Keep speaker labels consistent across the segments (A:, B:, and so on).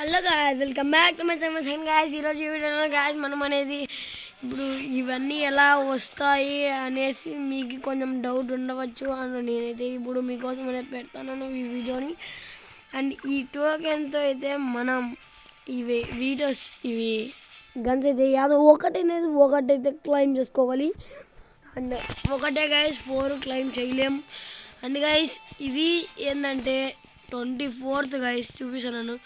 A: Hello guys welcome back to my seven second guys ఈరోజు ఈ వీడియోలో గాయస్ మనం అనేది ఇప్పుడు ఇవన్నీ ఎలా వస్తాయి అనేసి మీకు కొంచెం డౌట్ ఉండవచ్చు అని నేనైతే ఇప్పుడు మీకోసం అనేది పెడతాను ఈ వీడియోని. అండ్ ఈ టోకెన్తో అయితే మనం ఇవి వీడియోస్ ఇవి గన్స్ అయితే యాదో ఒకటనేది ఒకటైతే క్లైమ్ చేసుకోవాలి. అండ్ ఒకటే గైస్ ఫోర్ క్లైమ్ చేయలేం. అండ్ గైస్ ఇది ఏంటంటే ట్వంటీ ఫోర్త్ గైస్ చూపిస్తాను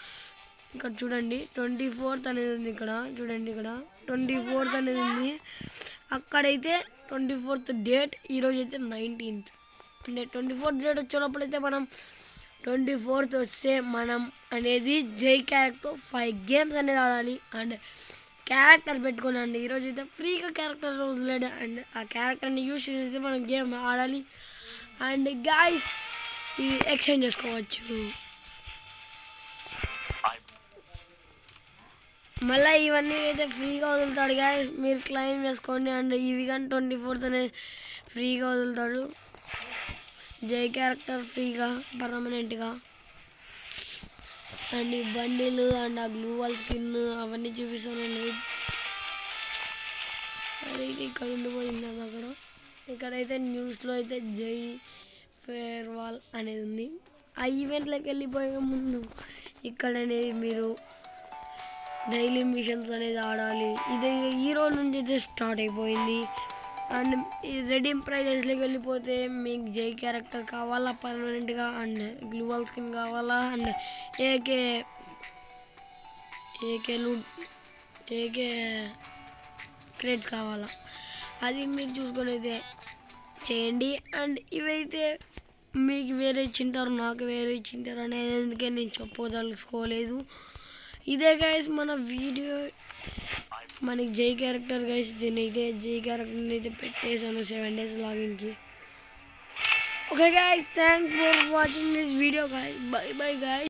A: ఇక్కడ చూడండి ట్వంటీ ఫోర్త్ అనేది ఉంది ఇక్కడ చూడండి ఇక్కడ. ట్వంటీ ఫోర్త్ అనేది ఉంది. అక్కడైతే ట్వంటీ ఫోర్త్ డేట్ ఈరోజు అయితే నైన్టీన్త్. అంటే ట్వంటీ ఫోర్త్ డేట్ వచ్చేటప్పుడైతే మనం ట్వంటీ ఫోర్త్ వస్తే మనం అనేది జై క్యారెక్టర్ ఫైవ్ గేమ్స్ అనేది ఆడాలి. అండ్ క్యారెక్టర్ పెట్టుకున్నాండి ఈరోజు అయితే ఫ్రీగా క్యారెక్టర్ వదిలేడు. అండ్ ఆ క్యారెక్టర్ని యూజ్ చేసి మనం గేమ్ ఆడాలి. అండ్ గాయస్ ఇవి ఎక్స్చేంజ్ చేసుకోవచ్చు. మళ్ళీ ఇవన్నీ అయితే ఫ్రీగా వదులుతాడు గాయస్ మీరు క్లెయిమ్ చేసుకోండి అండ్ ఇవి కానీ ట్వంటీ ఫోర్త్ అనే ఫ్రీగా వదులుతాడు. జై క్యారెక్టర్ ఫ్రీగా పర్మనెంట్గా అండ్ ఈ బండిలు అండ్ ఆ గ్లూ వాల్ స్కిన్ అవన్నీ చూపిస్తానండి అదైతే ఇక్కడ ఉండిపోయింది అది అక్కడ. ఇక్కడైతే న్యూస్లో అయితే జై ఫేర్వాల్ అనేది ఉంది. ఆ ఈవెంట్లోకి వెళ్ళిపోయే ముందు ఇక్కడ అనేది మీరు డైలీ మిషన్స్ అనేది ఆడాలి. ఇది ఈ రోజు నుంచి అయితే స్టార్ట్ అయిపోయింది. అండ్ ఈ రెడీమ్ ప్రైజెస్లోకి వెళ్ళిపోతే మీకు జై క్యారెక్టర్ కావాలా? పర్మనెంట్గా అండ్ గ్లూవల్ స్కిన్ కావాలా? అండ్ ఏకే ఏకేలు ఏకే క్రేట్స్ కావాలా? అది మీరు చూసుకొని అయితే చేయండి. అండ్ ఇవైతే మీకు వేరే ఇచ్చింటారు నాకు వేరే ఇచ్చింటారు అనేది నేను చెప్పదలుచుకోలేదు. ఇదే గైస్ మన వీడియో మనకి జై క్యారెక్టర్ గైస్ దీనైతే జై క్యారెక్టర్ని అయితే పెట్టేసాను seven days లాగిన్కి okay guys thanks for watching this video guys bye bye guys